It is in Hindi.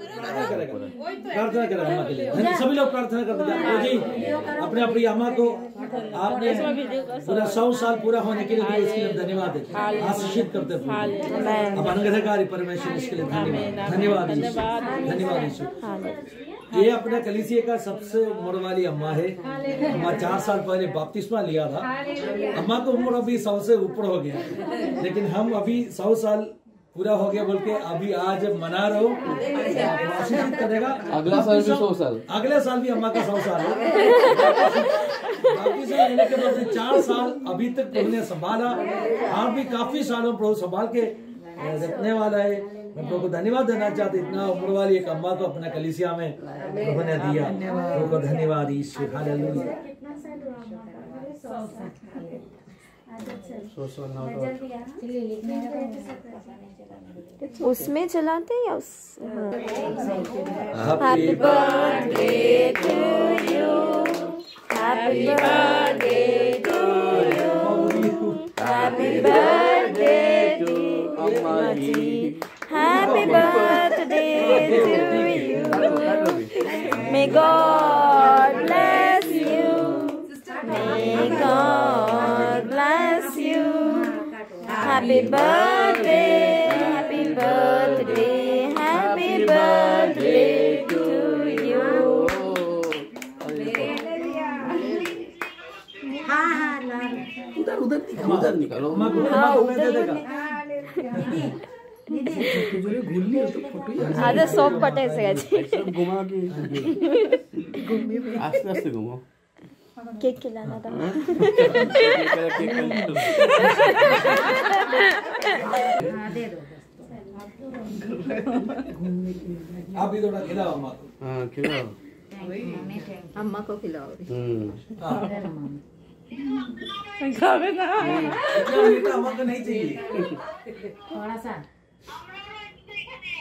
प्रार्थना प्रार्थना अम्मा के लिए धन्य- सभी लोग प्रार्थना करते हैं। जी। अपने अपनी अम्मा को आपने पूरा सौ साल पूरा होने के लिए इसके लिए धन्यवाद आशीषित करते हैं। अब अनुग्रहकारी परमेश्वर इसके लिए धन्यवाद। धन्यवाद धन्यवाद ये अपने कलीसिए का सबसे उम्र वाली अम्मा है। अम्मा चार साल पहले बपतिस्मा लिया था। अम्मा को उम्र अभी सौ से ऊपर हो गया। लेकिन हम अभी सौ साल पूरा हो गया बोल के अभी आज मना रहे हो। करेगा अगला साल भी सौ साल। अगले साल भी अम्मा का सौ साल है। बाकी के बाद चार साल अभी तक प्रभु ने संभाला। आप भी काफ़ी सालों प्रभु संभाल के रखने वाला है। मैं प्रभु को धन्यवाद देना चाहते इतना उम्र वाली एक अम्मा को अपना कलिसिया में प्रभु ने दिया। प्रभु को धन्यवाद ईश्वर। हालेलुया। कितना साल। हुआ हमारा सौ साल। जल्दी उसमें चलाते हैं या उस happy birthday to you happy birthday to you happy birthday to अम्मा happy birthday to you may God happy birthday, happy birthday, happy birthday to you. उधर उधर निकलो उधर निकलो आधा सौ पटे से घुमा के आस्ते आस्ते घुमाओ ¿Qué que la nada? ¿Qué? ¿Qué? ¿Qué? ¿Qué? ¿Qué? ¿Qué? ¿Qué? ¿Qué? ¿Qué?